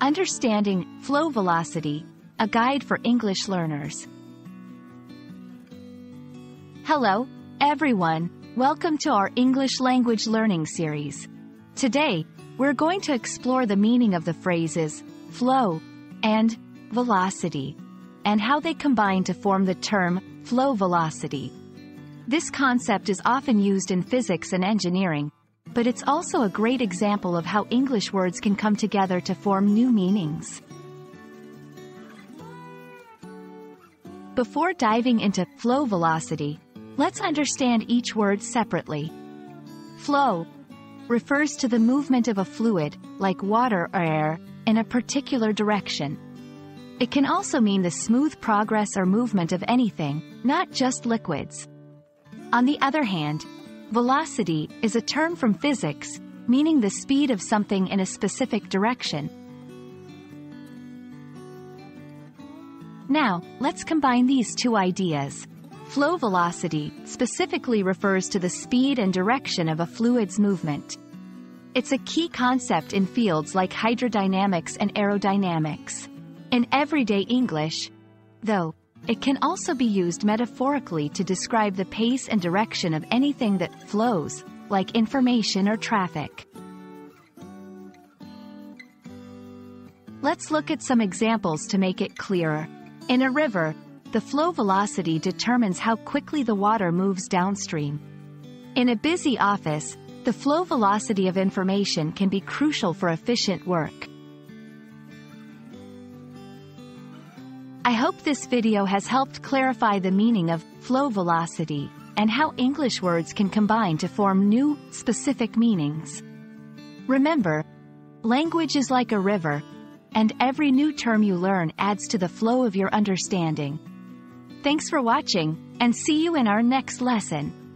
Understanding Flow Velocity, a guide for English learners. Hello, everyone. Welcome to our English language learning series. Today, we're going to explore the meaning of the phrases flow and velocity and how they combine to form the term flow velocity. This concept is often used in physics and engineering, but it's also a great example of how English words can come together to form new meanings. Before diving into flow velocity, let's understand each word separately. Flow refers to the movement of a fluid, like water or air, in a particular direction. It can also mean the smooth progress or movement of anything, not just liquids. On the other hand, velocity is a term from physics, meaning the speed of something in a specific direction. Now, let's combine these two ideas. Flow velocity specifically refers to the speed and direction of a fluid's movement. It's a key concept in fields like hydrodynamics and aerodynamics. In everyday English, though, it can also be used metaphorically to describe the pace and direction of anything that flows, like information or traffic. Let's look at some examples to make it clearer. In a river, the flow velocity determines how quickly the water moves downstream. In a busy office, the flow velocity of information can be crucial for efficient work. I hope this video has helped clarify the meaning of flow velocity and how English words can combine to form new, specific meanings. Remember, language is like a river, and every new term you learn adds to the flow of your understanding. Thanks for watching, and see you in our next lesson.